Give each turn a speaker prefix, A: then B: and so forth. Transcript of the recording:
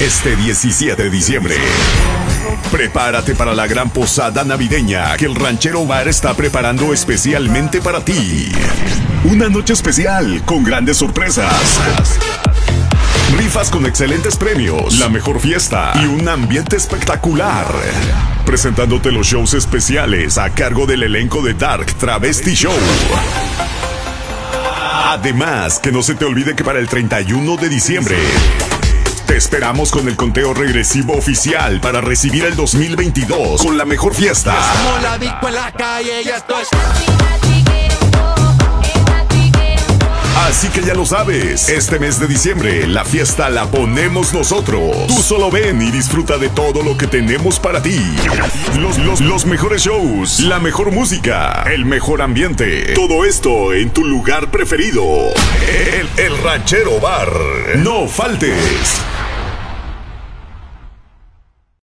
A: Este 17 de diciembre. Prepárate para la gran posada navideña que el Ranchero Bar está preparando especialmente para ti. Una noche especial con grandes sorpresas. Rifas con excelentes premios, la mejor fiesta y un ambiente espectacular. Presentándote los shows especiales a cargo del elenco de Dark Travesti Show. Además, que no se te olvide que para el 31 de diciembre te esperamos con el conteo regresivo oficial para recibir el 2022 con la mejor fiesta.
B: Como la disco en la calle, ya estoy.
A: Así que ya lo sabes, este mes de diciembre la fiesta la ponemos nosotros. Tú solo ven y disfruta de todo lo que tenemos para ti. Los, los, los mejores shows, la mejor música, el mejor ambiente. Todo esto en tu lugar preferido. El, el Ranchero Bar. No faltes.